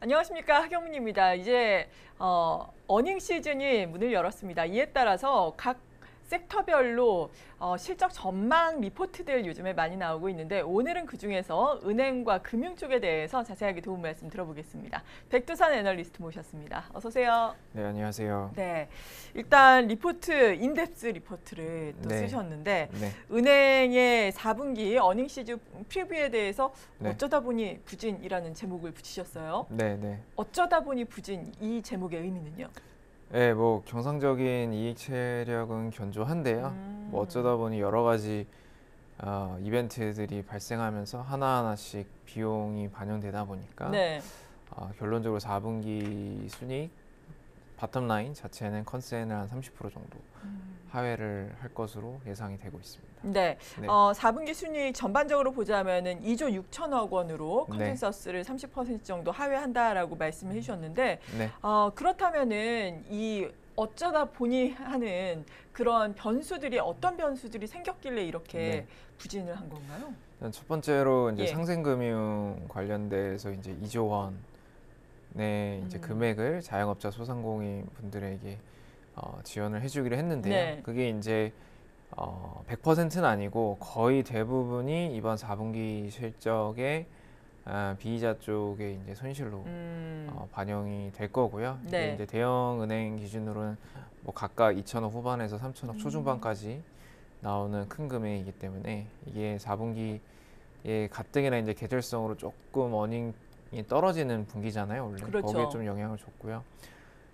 안녕하십니까 하경민입니다. 이제 어, earning season이 문을 열었습니다. 이에 따라서 각 섹터별로 어, 실적 전망 리포트들 요즘에 많이 나오고 있는데 오늘은 그 중에서 은행과 금융 쪽에 대해서 자세하게 도움 말씀 들어보겠습니다. 백두산 애널리스트 모셨습니다. 어서 오세요. 네, 안녕하세요. 네, 일단 리포트 in-depth 리포트를 또 네. 쓰셨는데 네, 은행의 4분기 earning season preview에 대해서 네. 어쩌다 보니 부진이라는 제목을 붙이셨어요. 네, 네. 어쩌다 보니 부진 이 제목의 의미는요? 네, 뭐 경상적인 이익 체력은 견조한데요. 음. 뭐 어쩌다 보니 여러 가지 어, 이벤트들이 발생하면서 하나하나씩 비용이 반영되다 보니까 네. 어, 결론적으로 4분기 순이익 bottom line 자체는 컨센을 한 30% 정도 하회를 할 것으로 예상이 되고 있습니다. 네. 네. 어, 4분기 순이익 전반적으로 보자면은 2조 6천억 원으로 네. 컨센서스를 30% 정도 하회한다라고 말씀을 해주셨는데 네. 어, 그렇다면은 이 어쩌다 보니 하는 그런 변수들이 어떤 변수들이 생겼길래 이렇게 네. 부진을 한 건가요? 첫 번째로 이제 예. 상생금융 관련돼서 이제 2조 원 의 이제 음. 금액을 자영업자 소상공인 분들에게 어, 지원을 해주기로 했는데요. 네. 그게 이제 어, 100%는 아니고 거의 대부분이 이번 4분기 실적에 아, 비이자 쪽에 이제 손실로 음. 어, 반영이 될 거고요. 네. 이제 대형 은행 기준으로는 뭐 각각 2천억 후반에서 3천억 음. 초중반까지 나오는 큰 금액이기 때문에 이게 4분기에 가뜩이나 이제 계절성으로 조금 어닝이 떨어지는 분기잖아요. 원래 그렇죠. 거기에 좀 영향을 줬고요.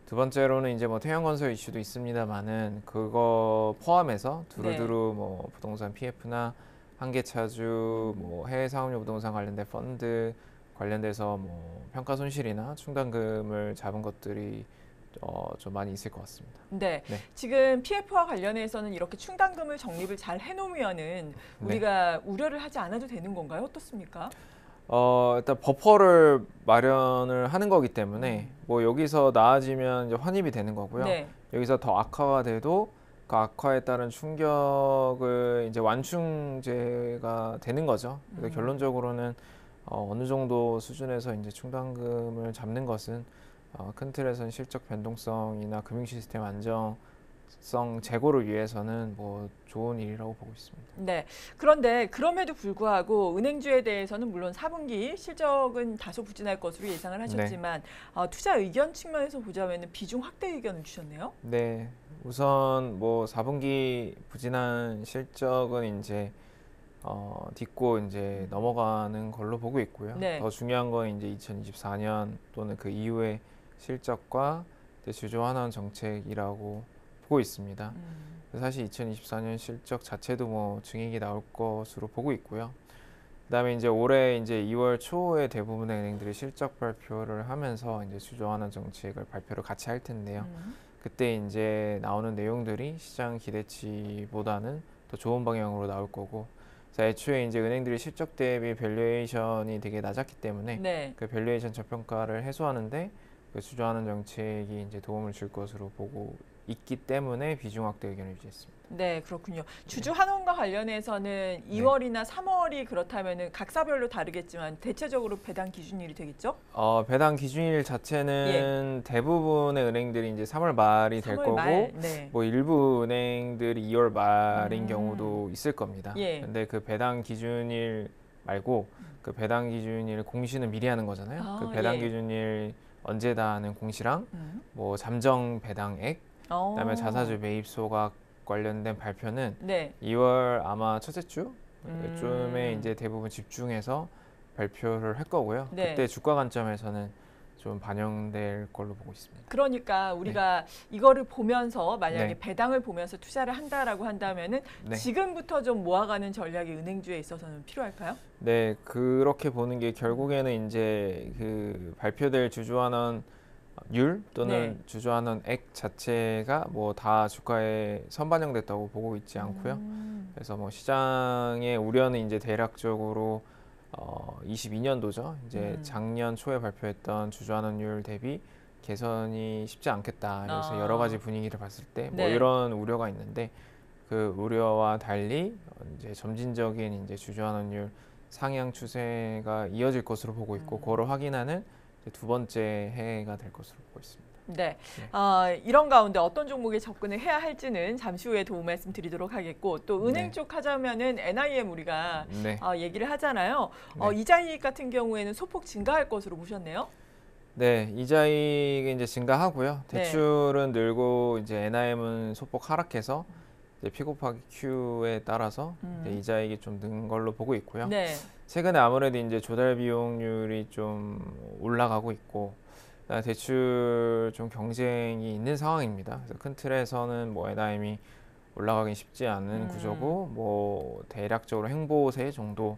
두 번째로는 이제 뭐 태양 건설 이슈도 있습니다만은 그거 포함해서 두루두루 네. 뭐 부동산 PF나 한계차주 뭐 해외 상업용 부동산 관련된 펀드 관련돼서 뭐 평가 손실이나 충당금을 잡은 것들이 어, 좀 많이 있을 것 같습니다. 네. 네. 지금 PF와 관련해서는 이렇게 충당금을 적립을 잘 해놓으면은 네. 우리가 우려를 하지 않아도 되는 건가요? 어떻습니까? 어, 일단 버퍼를 마련을 하는 거기 때문에 뭐 여기서 나아지면 이제 환입이 되는 거고요. 네. 여기서 더 악화가 돼도 그 악화에 따른 충격을 이제 완충제가 되는 거죠. 그래서 음. 결론적으로는 어, 어느 정도 수준에서 이제 충당금을 잡는 것은 어, 큰 틀에서는 실적 변동성이나 금융 시스템 안정 성 제고를 위해서는 뭐 좋은 일이라고 보고 있습니다. 네. 그런데 그럼에도 불구하고 은행주에 대해서는 물론 4분기 실적은 다소 부진할 것으로 예상을 하셨지만 어, 투자 의견 측면에서 보자면 비중 확대 의견을 주셨네요. 네, 우선 뭐 4분기 부진한 실적은 이제 어, 딛고 이제 넘어가는 걸로 보고 있고요. 네. 더 중요한 건 이제 2024년 또는 그 이후의 실적과 이제 주주 환원 정책이라고 보고 있습니다. 음. 사실 2024년 실적 자체도 뭐 증액이 나올 것으로 보고 있고요. 그다음에 이제 올해 이제 2월 초에 대부분의 은행들이 실적 발표를 하면서 이제 환원 정책을 발표를 같이 할 텐데요. 음. 그때 이제 나오는 내용들이 시장 기대치보다는 더 좋은 방향으로 나올 거고, 자, 애초에 이제 은행들이 실적 대비 valuation이 되게 낮았기 때문에 네. 그 valuation 저평가를 해소하는데 그 주주환원 정책이 이제 도움을 줄 것으로 보고 있기 때문에 비중 확대 의견을 유지했습니다. 네, 그렇군요. 주주 환원과 관련해서는 2월이나 3월이 그렇다면은 각사별로 다르겠지만 대체적으로 배당 기준일이 되겠죠? 어, 배당 기준일 자체는 대부분의 은행들이 이제 3월 말이 될 3월 거고, 말. 네. 뭐 일부 은행들이 2월 말인 음. 경우도 있을 겁니다. 예. 근데 그 배당 기준일 말고 그 배당 기준일 공시는 미리 하는 거잖아요. 아, 그 배당 예. 기준일 언제다 하는 공시랑 음. 뭐 잠정 배당액, 어. 그다음에 자사주 매입 소각 관련된 발표는 네. 2월 아마 첫째 주쯤에 음. 이제 대부분 집중해서 발표를 할 거고요. 네. 그때 주가 관점에서는 좀 반영될 걸로 보고 있습니다. 그러니까 우리가 이거를 보면서 만약에 네. 배당을 보면서 투자를 한다라고 한다면은 네. 지금부터 좀 모아가는 전략이 은행주에 있어서는 필요할까요? 네, 그렇게 보는 게 결국에는 이제 그 발표될 주주환원 율 또는 네. 주주환원액 자체가 뭐 다 주가에 선반영됐다고 보고 있지 않고요. 음. 그래서 뭐 시장의 우려는 이제 대략적으로 어 22년도죠. 이제 음. 작년 초에 발표했던 주주환원율 대비 개선이 쉽지 않겠다. 그래서 아. 여러 가지 분위기를 봤을 때뭐 네. 이런 우려가 있는데 그 우려와 달리 이제 점진적인 이제 주주환원율 상향 추세가 이어질 것으로 보고 있고 음. 그거를 확인하는 두 번째 해가 될 것으로 보고 있습니다. 네. 네. 어, 이런 가운데 어떤 종목에 접근을 해야 할지는 잠시 후에 도움 말씀 드리도록 하겠고 또 은행 네. 쪽 하자면은 NIM 우리가 네. 어, 얘기를 하잖아요. 어, 네. 이자이익 같은 경우에는 소폭 증가할 것으로 보셨네요. 네, 이자익이 이제 증가하고요. 네. 대출은 늘고 이제 NIM은 소폭 하락해서 이제 P 곱하기 Q에 따라서 음. 이제 이자익이 좀 는 걸로 보고 있고요. 네. 최근에 아무래도 이제 조달 비용률이 좀 올라가고 있고 대출 좀 경쟁이 있는 상황입니다. 그래서 큰 틀에서는 뭐 NIM이 올라가긴 쉽지 않은 음. 구조고 뭐 대략적으로 행보세 정도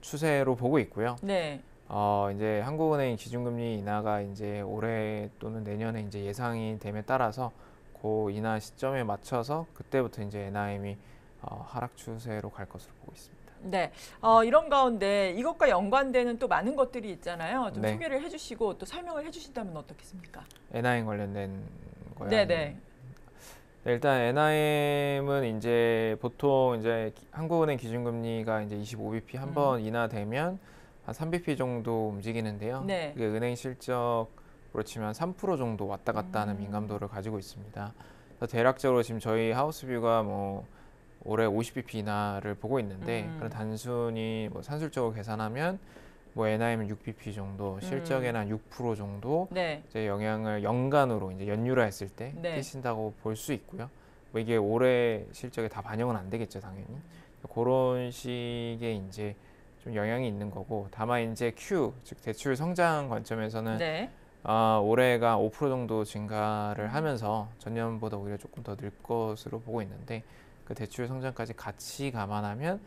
추세로 보고 있고요. 네. 어, 이제 한국은행 기준금리 인하가 이제 올해 또는 내년에 이제 예상이 됨에 따라서 그 인하 시점에 맞춰서 그때부터 이제 NIM이 어, 하락 추세로 갈 것으로 보고 있습니다. 네. 어, 이런 가운데 이것과 연관되는 또 많은 것들이 있잖아요. 좀 네. 소개를 해주시고 또 설명을 해주신다면 어떻겠습니까? NIM 관련된 거요. 네, 네. 네, 일단 NIM은 이제 보통 이제 기- 한국은행 기준금리가 이제 25bp 한 음. 번 인하되면 한 3bp 정도 움직이는데요. 네. 그게 은행 실적 치면 3% 정도 왔다 갔다 하는 음. 민감도를 가지고 있습니다. 그래서 대략적으로 지금 저희 하우스뷰가 뭐 올해 50bp 인하를 보고 있는데 음. 그런 단순히 뭐 산술적으로 계산하면 뭐 NIM은 6bp 정도, 음. 실적에는 한6% 정도 네. 이제 영향을 연간으로 이제 연율화했을 때 네. 끼친다고 볼 수 있고요. 뭐 이게 올해 실적에 다 반영은 안 되겠죠, 당연히. 그런 식의 이제 좀 영향이 있는 거고, 다만 이제 Q 즉 대출 성장 관점에서는 네. 아, 올해가 5% 정도 증가를 하면서 전년보다 오히려 조금 더 늘 것으로 보고 있는데 그 대출 성장까지 같이 감안하면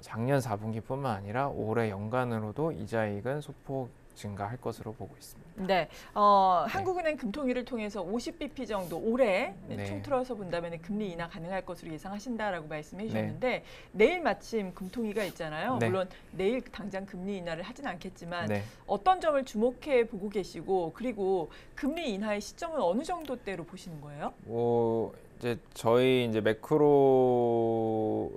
작년 4분기뿐만 아니라 올해 연간으로도 이자익은 소폭 증가할 것으로 보고 있습니다. 네, 어, 한국은행 금통위를 통해서 50bp 정도 올해 네. 총틀어서 본다면 금리 인하 가능할 것으로 예상하신다라고 말씀해 네. 주셨는데 내일 마침 금통위가 있잖아요. 네. 물론 내일 당장 금리 인하를 하진 않겠지만 네. 어떤 점을 주목해 보고 계시고 그리고 금리 인하의 시점은 어느 정도 때로 보시는 거예요? 뭐 이제 저희 이제 매크로에서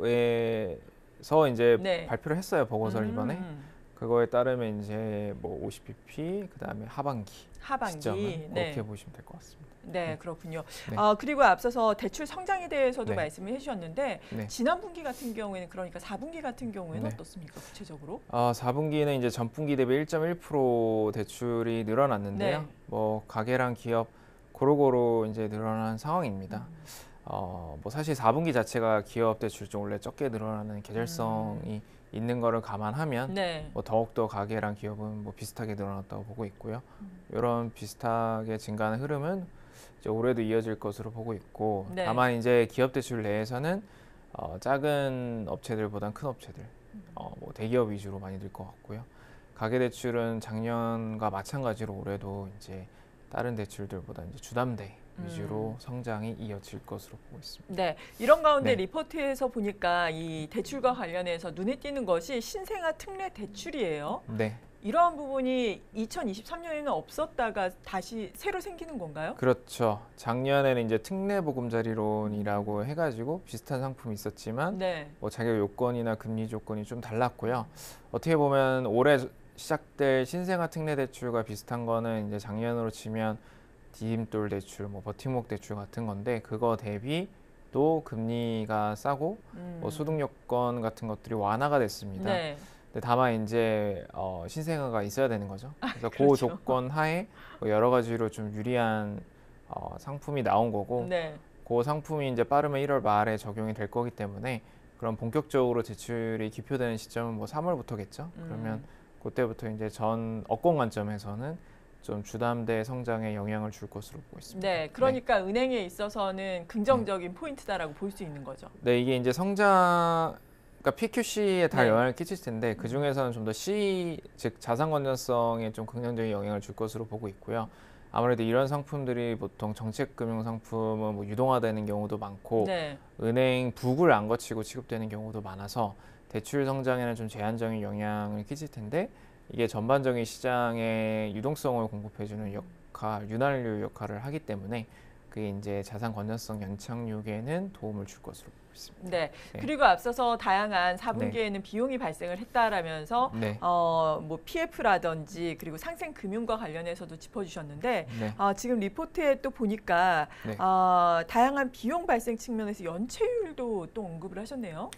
이제 네. 발표를 했어요 보고서를 이번에 음, 그거에 따르면 이제 뭐 50bp 그다음에 하반기, 하반기. 시점은 네. 그렇게 보시면 될 것 같습니다. 네, 그렇군요. 네. 아, 그리고 앞서서 대출 성장에 대해서도 네. 말씀을 해주셨는데 네. 지난 분기 같은 경우에는 그러니까 4분기 같은 경우에는 네. 어떻습니까 구체적으로? 아, 4분기는 이제 전분기 대비 1.1% 대출이 늘어났는데요. 네. 뭐 가게랑 기업 고루고루 이제 늘어난 상황입니다. 음. 어, 뭐 사실 4분기 자체가 기업 대출 좀 원래 적게 늘어나는 계절성이 있는 거를 감안하면 네. 뭐 더욱더 가게랑 기업은 뭐 비슷하게 늘어났다고 보고 있고요. 음. 이런 비슷하게 증가하는 흐름은 이제 올해도 이어질 것으로 보고 있고 네. 다만 이제 기업 대출 내에서는 어, 작은 업체들보단 큰 업체들, 어, 뭐 대기업 위주로 많이 늘 것 같고요. 가계 대출은 작년과 마찬가지로 올해도 이제 다른 대출들보다 이제 주담대 위주로 음. 성장이 이어질 것으로 보고 있습니다. 네, 이런 가운데 네. 리포트에서 보니까 이 대출과 관련해서 눈에 띄는 것이 신생아 특례 대출이에요. 네, 이러한 부분이 2023년에는 없었다가 다시 새로 생기는 건가요? 그렇죠. 작년에는 이제 특례 보금자리론이라고 해가지고 비슷한 상품이 있었지만 네. 뭐 자격 요건이나 금리 조건이 좀 달랐고요. 어떻게 보면 올해 시작될 신생아 특례 대출과 비슷한 거는 이제 작년으로 치면 디딤돌 대출, 뭐 버팀목 대출 같은 건데 그거 대비 또 금리가 싸고 음. 뭐 소득 요건 같은 것들이 완화가 됐습니다. 네. 근데 다만 이제 어, 신생아가 있어야 되는 거죠. 그래서 그 그렇죠. 조건 하에 뭐 여러 가지로 좀 유리한 어, 상품이 나온 거고 네. 그 상품이 이제 빠르면 1월 말에 적용이 될 거기 때문에 그럼 본격적으로 대출이 기표되는 시점은 뭐 3월부터겠죠. 그러면 음. 그때부터 이제 전 업권 관점에서는 좀 주담대 성장에 영향을 줄 것으로 보고 있습니다. 네, 그러니까 은행에 있어서는 긍정적인 포인트다라고 볼 수 있는 거죠. 네, 이게 이제 성장 그러니까 PQC에 다 네. 영향을 끼칠 텐데 그 중에서는 좀 더 C 즉 자산 건전성에 좀 긍정적인 영향을 줄 것으로 보고 있고요. 아무래도 이런 상품들이 보통 정책 금융 상품은 뭐 유동화되는 경우도 많고 네. 은행 북을 안 거치고 취급되는 경우도 많아서 대출 성장에는 좀 제한적인 영향을 끼칠 텐데 이게 전반적인 시장의 유동성을 공급해주는 역할, 윤활유 역할을 하기 때문에 그게 이제 자산 건전성 연착륙에는 도움을 줄 것으로 보고 있습니다. 네. 네. 그리고 앞서서 다양한 4분기에는 비용이 발생을 했다라면서 네, 어, 뭐 PF라든지 그리고 상생 금융과 관련해서도 짚어주셨는데 네, 어, 지금 리포트에 또 보니까 네. 어, 다양한 비용 발생 측면에서 연체율도 또 언급을 하셨네요.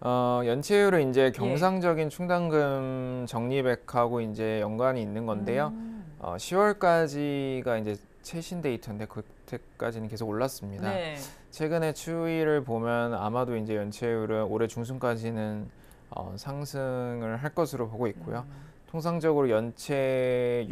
어, 연체율은 예. 이제 경상적인 충당금 적립액하고 이제 연관이 있는 건데요. 음. 어, 10월까지가 이제 최신 데이터인데 그때까지는 계속 올랐습니다. 네. 최근에 추이를 보면 아마도 이제 연체율은 올해 중순까지는 어, 상승을 할 것으로 보고 있고요. 음. 통상적으로 연체율을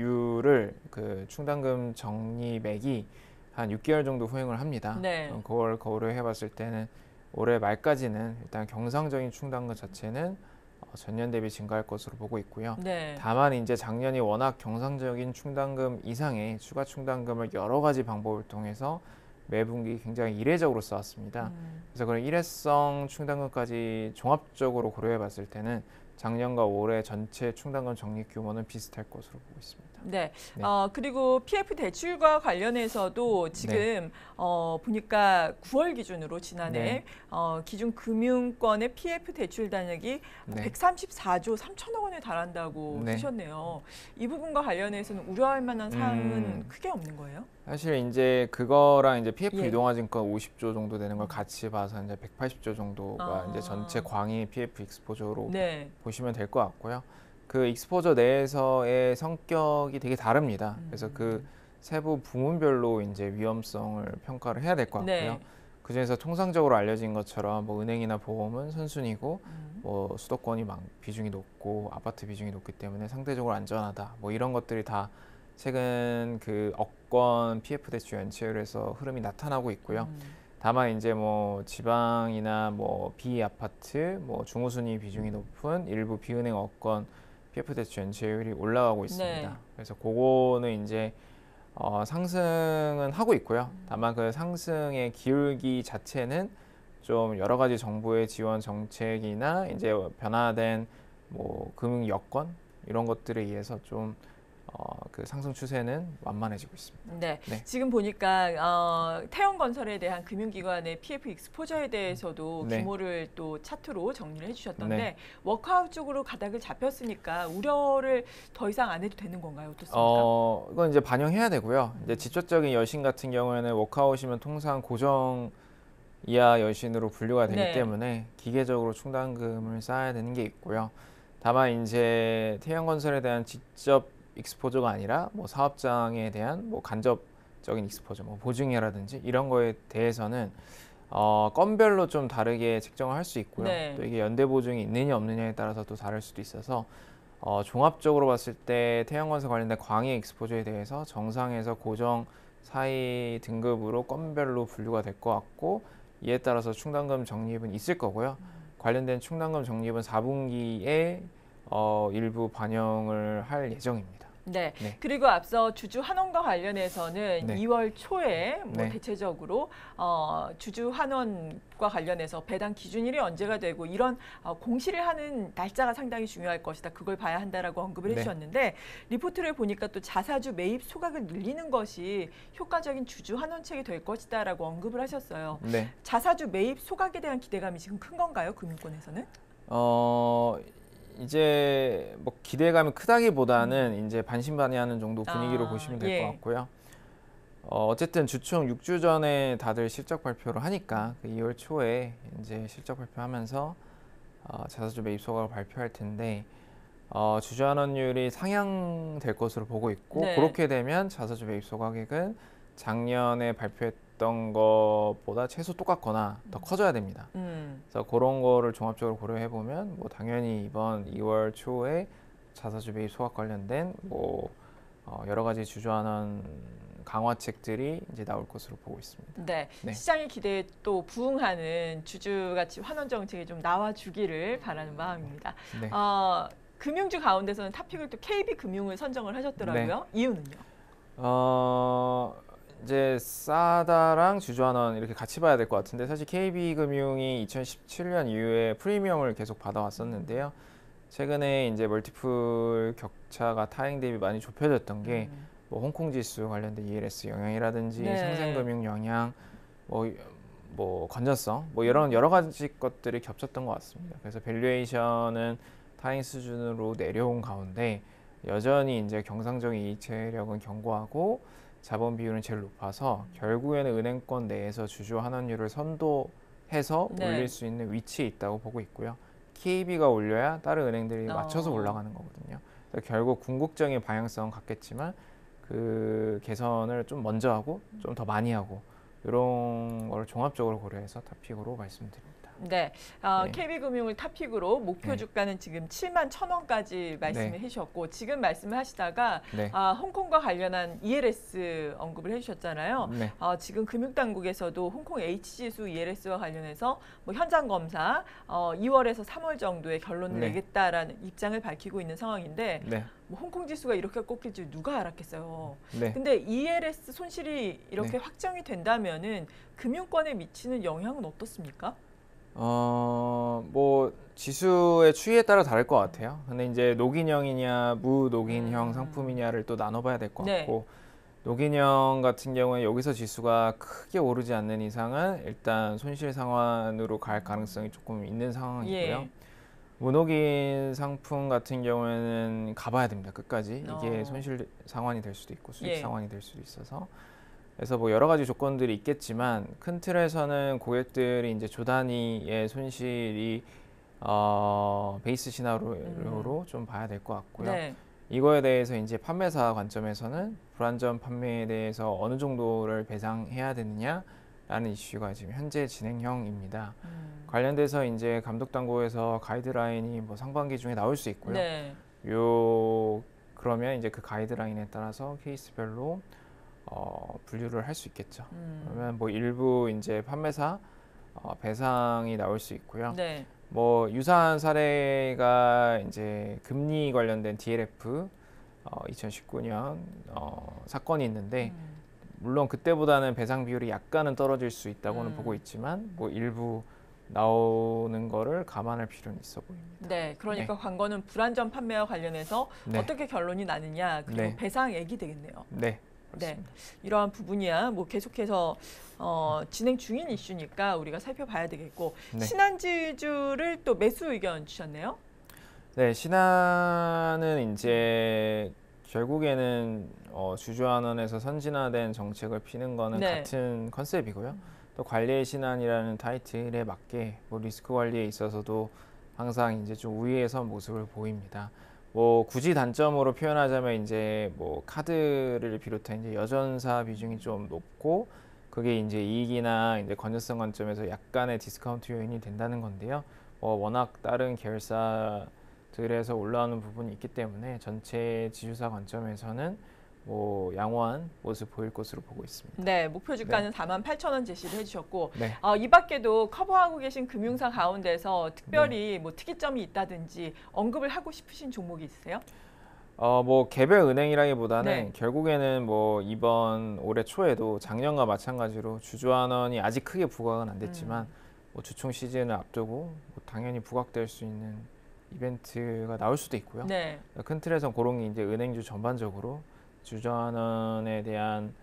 그 충당금 적립액이 한 6개월 정도 후행을 합니다. 네. 어, 그걸 고려해 봤을 때는 올해 말까지는 일단 경상적인 충당금 자체는 어, 전년 대비 증가할 것으로 보고 있고요. 네. 다만 이제 작년이 워낙 경상적인 충당금 이상의 추가 충당금을 여러 가지 방법을 통해서 매 분기 굉장히 이례적으로 쌓았습니다. 음. 그래서 그런 일회성 충당금까지 종합적으로 고려해 봤을 때는 작년과 올해 전체 충당금 적립 규모는 비슷할 것으로 보고 있습니다. 네. 네. 어, 그리고 PF 대출과 관련해서도 지금 어, 보니까 9월 기준으로 지난해 네. 어, 기준 금융권의 PF 대출 단액이 네. 134조 3천억 원에 달한다고 네. 쓰셨네요. 이 부분과 관련해서는 우려할 만한 사항은 음. 크게 없는 거예요? 사실 이제 그거랑 이제 PF 예. 유동화증권 50조 정도 되는 걸 같이 봐서 이제 180조 정도가 아. 이제 전체 광의 PF 익스포저로 네. 보시면 될 것 같고요. 그 익스포저 내에서의 성격이 되게 다릅니다. 그래서 음. 그 세부 부문별로 이제 위험성을 평가를 해야 될 것 같고요. 네. 그 중에서 통상적으로 알려진 것처럼 뭐 은행이나 보험은 선순위고 음. 뭐 수도권이 막 비중이 높고 아파트 비중이 높기 때문에 상대적으로 안전하다. 뭐 이런 것들이 다 최근 그 업권 PF 대출 연체율에서 흐름이 나타나고 있고요. 음. 다만 이제 뭐 지방이나 뭐 비아파트, 뭐 중후순위 비중이 높은 일부 비은행 업권 PF 대출 연체율이 올라가고 있습니다. 네. 그래서 그거는 이제 어, 상승은 하고 있고요. 다만 그 상승의 기울기 자체는 좀 여러 가지 정부의 지원 정책이나 이제 변화된 뭐 금융 여건 이런 것들에 의해서 좀 어, 그 상승 추세는 완만해지고 있습니다. 네. 네. 지금 보니까 어, 태형건설에 대한 금융기관의 PF 익스포저에 대해서도 네. 규모를 또 차트로 정리를 해주셨던데 네. 워크아웃 쪽으로 가닥을 잡혔으니까 우려를 더 이상 안 해도 되는 건가요? 어떻습니까? 어, 이건 이제 반영해야 되고요. 이제 직접적인 여신 같은 경우에는 워크아웃이면 통상 고정 이하 여신으로 분류가 되기 네. 때문에 기계적으로 충당금을 쌓아야 되는 게 있고요. 다만 이제 태영건설에 대한 직접 exposure가 아니라 뭐 사업장에 대한 뭐 간접적인 exposure, 뭐 보증이라든지 이런 거에 대해서는 어, 건별로 좀 다르게 책정을 할 수 있고요. 네. 또 이게 연대 보증이 있느냐 없느냐에 따라서 또 다를 수도 있어서 어, 종합적으로 봤을 때 태양건설 관련된 광해 익스포저에 대해서 정상에서 고정 사이 등급으로 건별로 분류가 될 것 같고 이에 따라서 충당금 적립은 있을 거고요. 관련된 충당금 적립은 4분기에 어, 일부 반영을 할 예정입니다. 네. 네. 그리고 앞서 주주 환원과 관련해서는 네. 2월 초에 뭐 네. 대체적으로 어, 주주 환원과 관련해서 배당 기준일이 언제가 되고 이런 어, 공시를 하는 날짜가 상당히 중요할 것이다. 그걸 봐야 한다라고 언급을 네. 해주셨는데 리포트를 보니까 또 자사주 매입 소각을 늘리는 것이 효과적인 주주 환원책이 될 것이다라고 언급을 하셨어요. 네. 자사주 매입 소각에 대한 기대감이 지금 큰 건가요? 금융권에서는? 어 이제 뭐 기대감이 크다기보다는 이제 반신반의하는 정도 분위기로 아, 보시면 될것 예. 같고요. 어, 어쨌든 주총 6주 전에 다들 실적 발표를 하니까 그 2월 초에 이제 실적 발표하면서 어, 자사주 매입 소각을 발표할 텐데 어, 주주환원율이 상향될 것으로 보고 있고 네. 그렇게 되면 자사주 매입 소각액은 작년에 발표했던 것보다 최소 똑같거나 더 커져야 됩니다. 음. 그래서 그런 거를 종합적으로 고려해 보면 뭐 당연히 이번 2월 초에 자사주 매입 소각 관련된 뭐 어, 여러 가지 주주환원 강화책들이 이제 나올 것으로 보고 있습니다. 네, 네. 시장의 기대에 또 부응하는 주주가치 환원 정책이 좀 나와주기를 바라는 마음입니다. 네. 어, 금융주 가운데서는 탑픽을 또 KB금융을 선정을 하셨더라고요. 네. 이유는요? 어 이제 사다랑 주주환원 이렇게 같이 봐야 될 것 같은데 사실 KB금융이 2017년 이후에 프리미엄을 계속 받아왔었는데요. 최근에 이제 멀티플 격차가 타행 대비 많이 좁혀졌던 게 음, 뭐 홍콩 지수 관련된 ELS 영향이라든지 네. 상생금융 영향, 뭐, 뭐 건전성, 뭐 이런 여러 가지 것들이 겹쳤던 것 같습니다. 그래서 밸류에이션은 타인 수준으로 내려온 가운데 여전히 이제 경상적인 이체력은 견고하고 자본 비율은 제일 높아서 결국에는 은행권 내에서 주주 환원율을 선도해서 네. 올릴 수 있는 위치에 있다고 보고 있고요. KB가 올려야 다른 은행들이 어. 맞춰서 올라가는 거거든요. 결국 궁극적인 방향성은 같겠지만 그 개선을 좀 먼저 하고 좀 더 많이 하고 이런 걸 종합적으로 고려해서 탑픽으로 말씀드립니다. 네, 어, 네. KB금융을 탑픽으로 목표 네. 주가는 지금 7만 1천 원까지 말씀을 네. 해주셨고 지금 말씀을 하시다가 네, 아, 홍콩과 관련한 ELS 언급을 해주셨잖아요. 네, 어, 지금 금융당국에서도 홍콩 H지수 ELS와 관련해서 뭐 현장 검사 어, 2월에서 3월 정도에 결론을 네. 내겠다라는 입장을 밝히고 있는 상황인데 네, 뭐 홍콩 지수가 이렇게 꺾일 줄 누가 알았겠어요. 네. 근데 ELS 손실이 이렇게 네. 확정이 된다면은 금융권에 미치는 영향은 어떻습니까? 어, 뭐 지수의 추이에 따라 다를 것 같아요. 근데 이제 녹인형이냐 무녹인형 음. 상품이냐를 또 나눠봐야 될것 네. 같고 녹인형 같은 경우에 여기서 지수가 크게 오르지 않는 이상은 일단 손실 상환으로 갈 가능성이 조금 있는 상황이고요. 예. 무녹인 상품 같은 경우에는 가봐야 됩니다. 끝까지 이게 어. 손실 상환이 될 수도 있고 수익 예. 상환이 될 수도 있어서 그래서 뭐 여러 가지 조건들이 있겠지만 큰 틀에서는 고객들이 이제 조 단위의 손실이 어, 베이스 시나리오로 좀 봐야 될 것 같고요. 음. 네. 이거에 대해서 이제 판매사 관점에서는 불안전 판매에 대해서 어느 정도를 배상해야 되느냐 라는 이슈가 지금 현재 진행형입니다. 음. 관련돼서 이제 감독 당국에서 가이드라인이 뭐 상반기 중에 나올 수 있고요. 네. 요 그러면 이제 그 가이드라인에 따라서 케이스별로 어, 분류를 할 수 있겠죠. 음. 그러면 뭐 일부 이제 판매사 어, 배상이 나올 수 있고요. 네. 뭐 유사한 사례가 이제 금리 관련된 DLF 어, 2019년 어, 사건이 있는데 음. 물론 그때보다는 배상 비율이 약간은 떨어질 수 있다고는 음. 보고 있지만 뭐 일부 나오는 거를 감안할 필요는 있어 보입니다. 네, 그러니까 관건은 불안전 판매와 관련해서 네. 어떻게 결론이 나느냐 그리고 네. 배상액이 되겠네요. 네. 네, 그렇습니다. 이러한 부분이야 뭐 계속해서 어, 진행 중인 이슈니까 우리가 살펴봐야 되겠고 네. 신한지주를 또 매수 의견 주셨네요. 네, 신한은 이제 결국에는 어, 주주환원에서 선진화된 정책을 피는 거는 네. 같은 컨셉이고요. 또 관리의 신한이라는 타이틀에 맞게 뭐 리스크 관리에 있어서도 항상 이제 좀 우위에 선 모습을 보입니다. 뭐 굳이 단점으로 표현하자면 이제 뭐 카드를 비롯한 이제 여전사 비중이 좀 높고 그게 이제 이익이나 이제 건전성 관점에서 약간의 디스카운트 요인이 된다는 건데요. 뭐 워낙 다른 계열사 들에서 올라오는 부분이 있기 때문에 전체 지주사 관점에서는 뭐 양호한 모습 보일 것으로 보고 있습니다. 네, 목표 주가는 4만 8천 원 제시를 해주셨고 네. 어, 이 밖에도 커버하고 계신 금융사 가운데서 네. 특별히 뭐 특이점이 있다든지 언급을 하고 싶으신 종목이 있으세요? 어, 뭐 개별 은행이라기보다는 네. 결국에는 뭐 이번 올해 초에도 작년과 마찬가지로 주주환원이 아직 크게 부각은 안 됐지만 음. 뭐 주총 시즌을 앞두고 뭐 당연히 부각될 수 있는 이벤트가 나올 수도 있고요. 네, 큰 틀에서 그런 게 이제 은행주 전반적으로 주주환원에 대한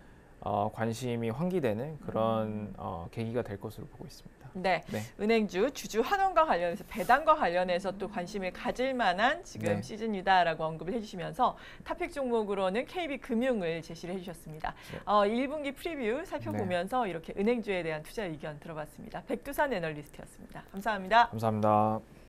어, 관심이 환기되는 그런 음. 어, 계기가 될 것으로 보고 있습니다. 네. 네. 은행주 주주 환원과 관련해서 배당과 관련해서 또 관심을 가질 만한 지금 네. 시즌이다라고 언급을 해주시면서 탑픽 종목으로는 KB 금융을 제시를 해주셨습니다. 네. 어, 1분기 프리뷰 살펴보면서 이렇게 은행주에 대한 투자 의견 들어봤습니다. 백두산 애널리스트였습니다. 감사합니다. 감사합니다.